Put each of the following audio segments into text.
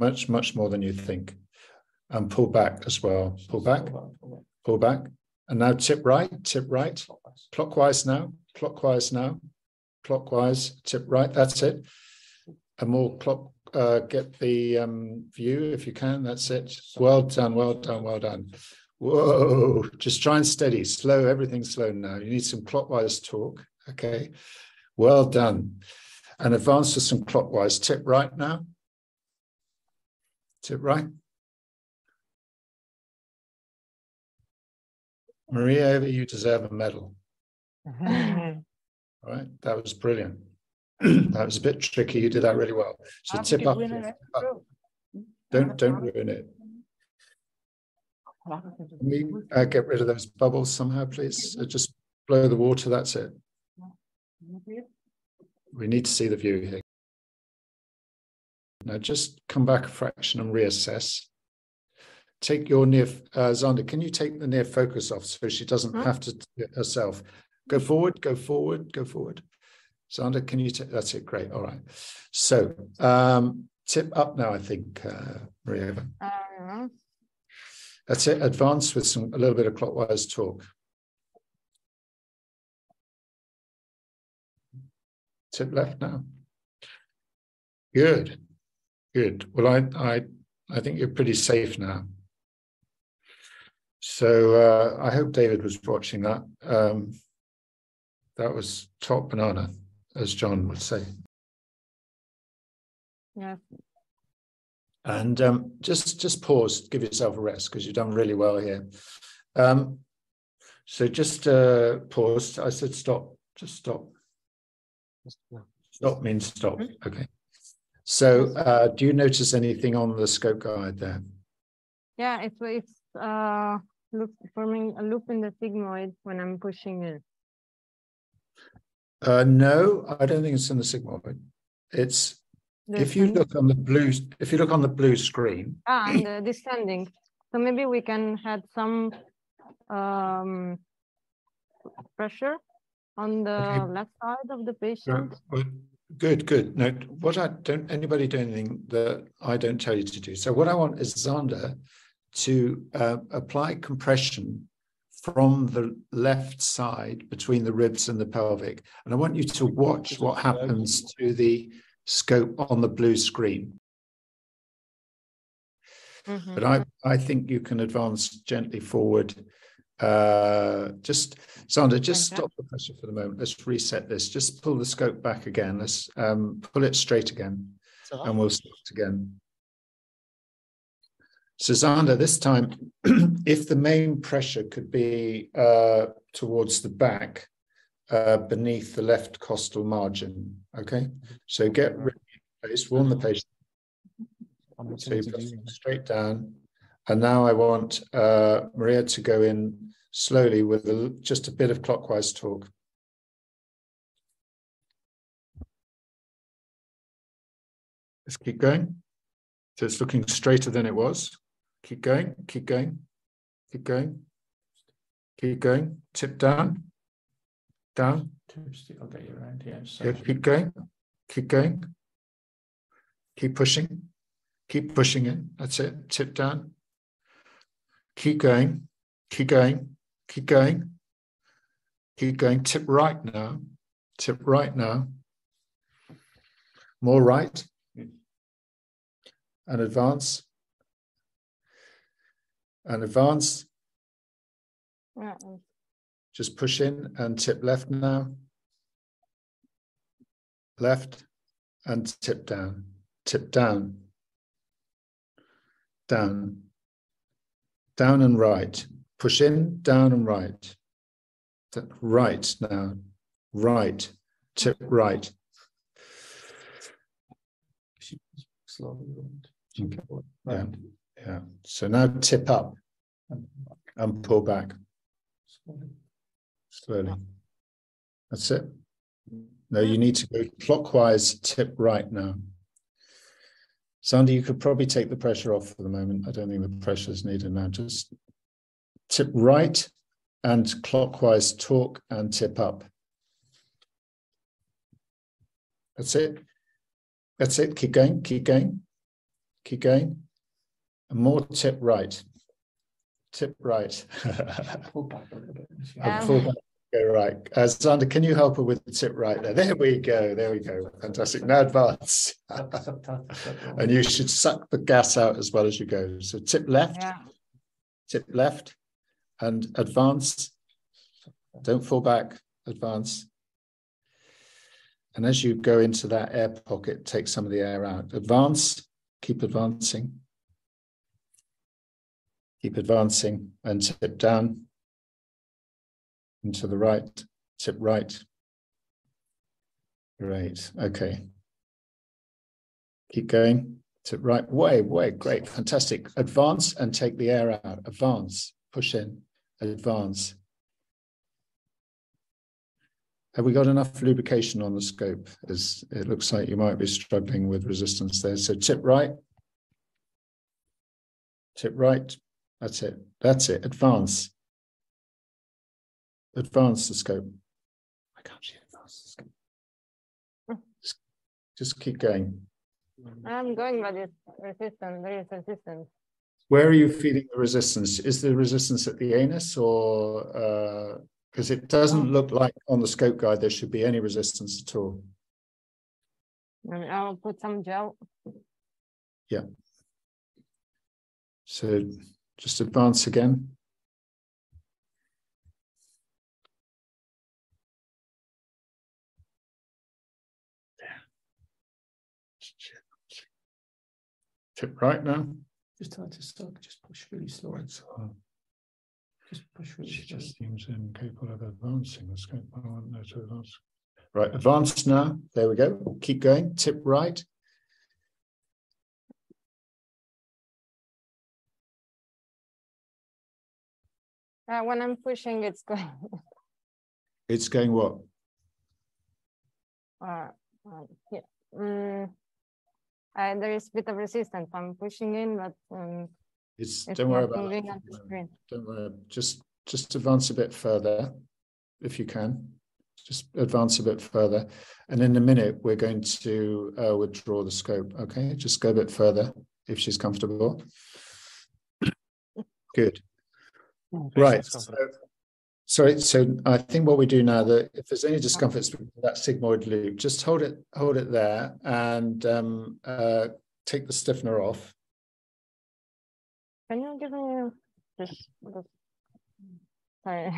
much, much more than you think. And pull back as well. Pull back, pull back. And now tip right, tip right, clockwise now, clockwise now, clockwise, tip right. That's it. And more clock, uh, get the um, view if you can. That's it. Well done, well done, well done. Whoa, just try and steady, slow, everything slow now. You need some clockwise torque. Okay, well done. And advance to some clockwise. Tip right now. Tip right. Maria, you deserve a medal. All right, that was brilliant. that was a bit tricky. You did that really well. So tip up. Don't don't ruin it. Can we uh, get rid of those bubbles somehow, please? Uh, just blow the water. That's it. We need to see the view here. Now just come back a fraction and reassess. Take your near, uh, Zander, can you take the near focus off so she doesn't huh? have to herself? Go forward, go forward, go forward. Zander, can you take, that's it, great, all right. So um, tip up now, I think, uh, Maria. Uh, that's it, advance with some a little bit of clockwise torque. Tip left now. Good, good. Well, I, I, I think you're pretty safe now. So uh, I hope David was watching that. Um, that was top banana, as John would say. Yeah. And um, just just pause, give yourself a rest because you've done really well here. Um, so just uh, pause. I said stop. Just stop. Stop means stop. Mm-hmm. Okay. So, uh, do you notice anything on the scope guide there? Yeah, it's it's uh, loop, forming a loop in the sigmoid when I'm pushing it. Uh, no, I don't think it's in the sigmoid. It's There's if you look on the blue, if you look on the blue screen. Ah, and the descending. So maybe we can add some um, pressure on the okay. left side of the patient. Good, good. No, what I don't anybody do anything that I don't tell you to do. So what I want is Zander to uh, apply compression from the left side between the ribs and the pelvic. And I want you to watch what happens to the scope on the blue screen. Mm-hmm. But I, I think you can advance gently forward. Uh, just, Zander, just okay. stop the pressure for the moment. Let's reset this. Just pull the scope back again. Let's um, pull it straight again. And we'll start again. So Susanna, this time, if the main pressure could be uh, towards the back, uh, beneath the left costal margin, okay? So get rid of place, warm the patient. So you press straight down. And now I want uh, Maria to go in slowly with a, just a bit of clockwise torque. Let's keep going. So it's looking straighter than it was. Keep going, keep going, keep going, keep going. Tip down, down. I'll get you around here. So yeah, keep going, keep going, keep pushing, keep pushing in. That's it. Tip down. Keep going, keep going, keep going, keep going. Tip right now, tip right now. More right and advance and advance. Just push in and tip left now. Left and tip down. Tip down. Down. Down and right. Push in, down and right. Right now. Right. Tip right. Okay. Yeah. Yeah. So now tip up and pull back. Slowly. That's it. No, you need to go clockwise, tip right now. Sandy, you could probably take the pressure off for the moment. I don't think the pressure is needed now. Just tip right and clockwise torque and tip up. That's it. That's it. Keep going. Keep going. keep going. And more tip right. Tip right. Pull back a little bit. And pull back. Go right. Uh, Zander, can you help her with the tip right there? There we go. There we go. Fantastic. Now advance. and you should suck the gas out as well as you go. So tip left, Yeah. tip left, and advance. Don't fall back, advance. And as you go into that air pocket, take some of the air out. Advance, keep advancing. Keep advancing and tip down. And to the right, tip right. Great, okay. Keep going, tip right, way, way, great, fantastic. Advance and take the air out, advance, push in, advance. Have we got enough lubrication on the scope? As it looks like you might be struggling with resistance there. So tip right. Tip right. That's it. That's it. Advance. Advance the scope. I can't see advance the scope. Just, hmm. just keep going. I'm going by this resistance. There is resistance. Where are you feeling the resistance? Is the resistance at the anus or uh, because it doesn't oh. look like on the scope guide there should be any resistance at all. And I'll put some gel. Yeah. So just advance again. Tip right now. Just try to stop, just push really slow. So Just push really she slow. just seems incapable of advancing the scope. I want her to advance. Right, advance now. There we go. Keep going. Tip right. Uh, when I'm pushing, it's going. It's going what? uh, uh, yeah. Mm, uh, there is a bit of resistance. I'm pushing in, but um, It's it's don't worry about moving on the screen. Don't worry. Just just advance a bit further, if you can. Just advance a bit further, and in a minute we're going to uh, withdraw the scope. Okay, just go a bit further if she's comfortable. Good. Right. So, sorry. So I think what we do now that if there's any discomforts with that sigmoid loop, just hold it, hold it there, and um, uh, take the stiffener off. Can you give me this? this sorry.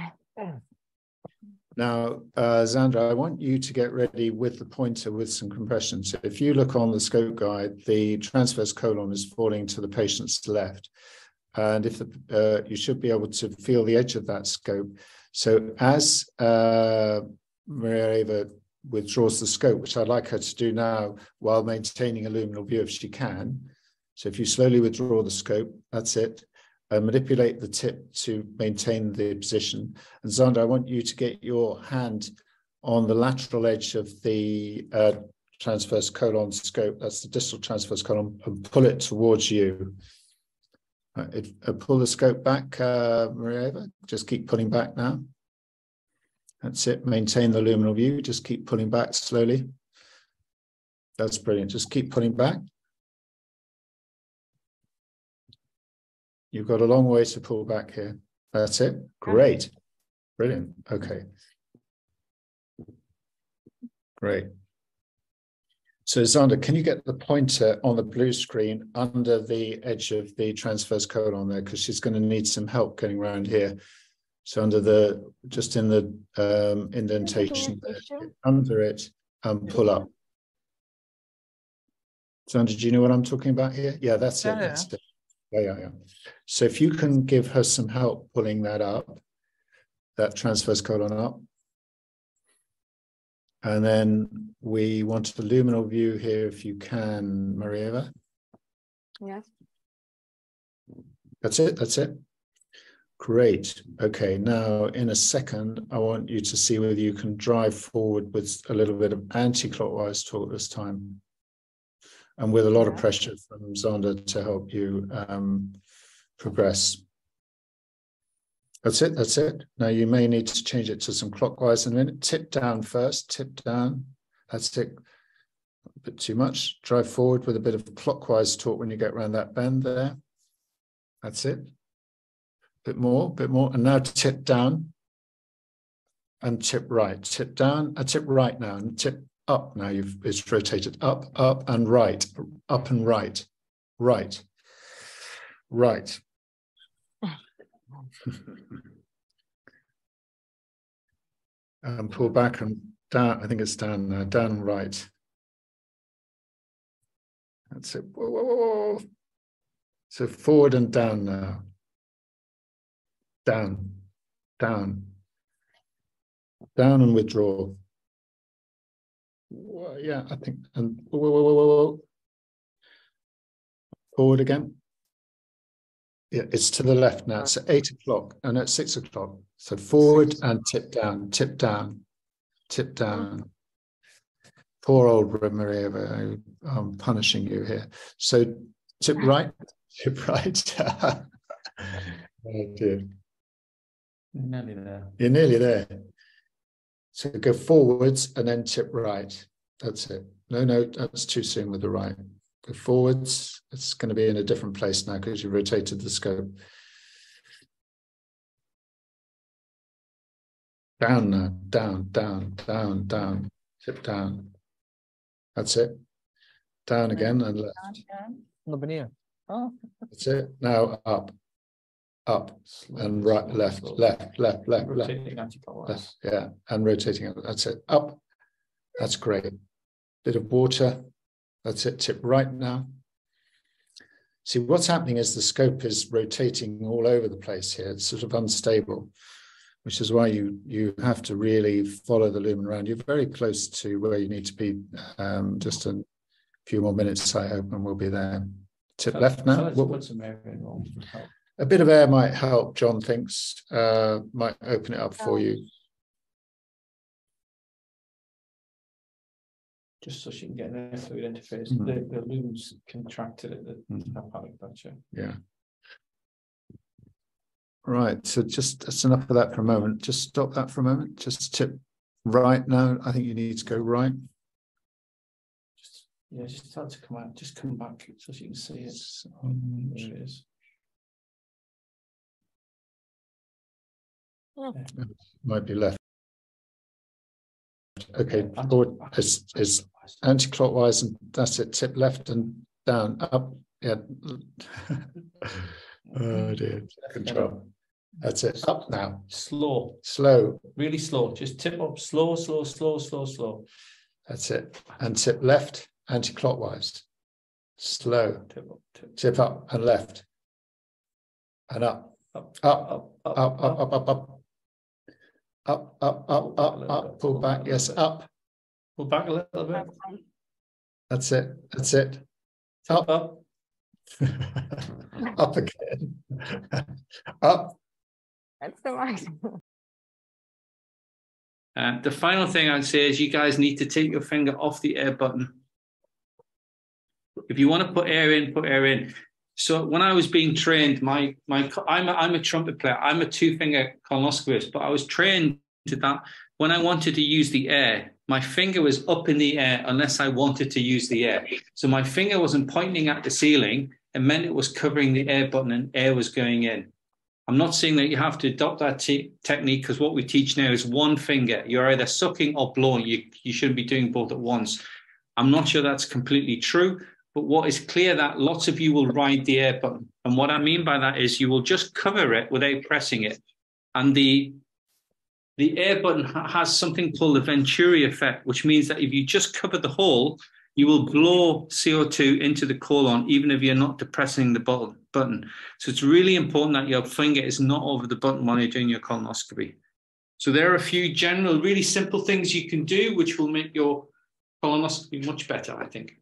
Now, uh, Zander, I want you to get ready with the pointer with some compression. So if you look on the scope guide, the transverse colon is falling to the patient's left. And if the, uh, you should be able to feel the edge of that scope. So as uh, Maria Eva withdraws the scope, which I'd like her to do now while maintaining a luminal view if she can. So if you slowly withdraw the scope, that's it. Uh, manipulate the tip to maintain the position. And Zander, I want you to get your hand on the lateral edge of the uh, transverse colon scope, that's the distal transverse colon, and pull it towards you. Uh, if, uh, pull the scope back, uh, Marieva. Just keep pulling back now. That's it. Maintain the luminal view. Just keep pulling back slowly. That's brilliant. Just keep pulling back. You've got a long way to pull back here. That's it. Great. Brilliant. Okay. Great. So Zander, can you get the pointer on the blue screen under the edge of the transverse colon there? Because she's going to need some help getting around here. So under the, just in the um, indentation there, under it and pull up. Zander, do you know what I'm talking about here? Yeah, that's it. Yeah, That's it. Yeah, yeah, yeah. So if you can give her some help pulling that up, that transverse colon up. And then we want a luminal view here if you can, Marieva. Yes. That's it, that's it. Great. Okay, now in a second, I want you to see whether you can drive forward with a little bit of anti-clockwise torque this time. And with a lot of pressure from Zander to help you um, progress. That's it, that's it. Now you may need to change it to some clockwise in a minute. Tip down first, tip down. That's it. A bit too much. Drive forward with a bit of clockwise torque when you get around that bend there. That's it. Bit more, bit more. And now tip down and tip right. Tip down, a tip right now and tip up now. You've it's rotated up, up and right, up and right, right, right. And um, pull back and down. I think it's down now, uh, down and right. That's it. Whoa, whoa, whoa. So forward and down now. Uh, down, down, down and withdraw. Well, yeah, I think, and whoa, whoa, whoa, whoa, forward again. Yeah, it's to the left now. It's at eight o'clock oh, and at six o'clock. So forward and tip down, tip down, tip down. Poor old Maria, I'm punishing you here. So tip right, tip right. oh dear. You're nearly there. You're nearly there. So go forwards and then tip right. That's it. No, no, that's too soon with the right. Go forwards. It's going to be in a different place now because you rotated the scope. Down now, down, down, down, down, tip down. That's it. Down again and left. Oh. That's it. Now up up and right, left, left, left, left, left, left. Yeah, and rotating. That's it. Up. That's great. Bit of water. That's it. Tip right now. See, what's happening is the scope is rotating all over the place here. It's sort of unstable, which is why you you have to really follow the lumen around. You're very close to where you need to be. Um, just a few more minutes, I hope, and we'll be there. Tip left now. put some air in a bit of air might help, John thinks, uh, might open it up for you. Just so she can get an air fluid interface. Mm. The, the lumen's contracted at the mm. flexure. Yeah. Right. So just that's enough of that for a moment. Just stop that for a moment. Just tip right now. I think you need to go right. Just yeah, just start to come out. Just come back so you can see it. Um, there it is. Might be left. Okay, forward is, is anti-clockwise and that's it, tip left and down, up, yeah. oh dear, control. That's it, up now. Slow. Slow. Really slow, just tip up, slow, slow, slow, slow, slow. That's it, and tip left, anti-clockwise. Slow. Tip up, tip. tip up and left. And up, up, up, up, up, up, up, up, up. up up, up, up, up, up, pull back. Yes, up. Pull back a little bit. That's it. That's it. Up, up. up again. up. That's the maximum. Uh, the final thing I'd say is you guys need to take your finger off the air button. If you want to put air in, put air in. So when I was being trained, my my I'm a, I'm a trumpet player. I'm a two finger colonoscopist, but I was trained to that when I wanted to use the air. My finger was up in the air unless I wanted to use the air. So my finger wasn't pointing at the ceiling. It meant it was covering the air button and air was going in. I'm not saying that you have to adopt that technique because what we teach now is one finger. You're either sucking or blowing. You, you shouldn't be doing both at once. I'm not sure that's completely true, but what is clear that lots of you will ride the air button. And what I mean by that is you will just cover it without pressing it. And the the air button ha- has something called the Venturi effect, which means that if you just cover the hole, you will blow CO2 into the colon, even if you're not depressing the button. So it's really important that your finger is not over the button while you're doing your colonoscopy. So there are a few general, really simple things you can do, which will make your colonoscopy much better, I think.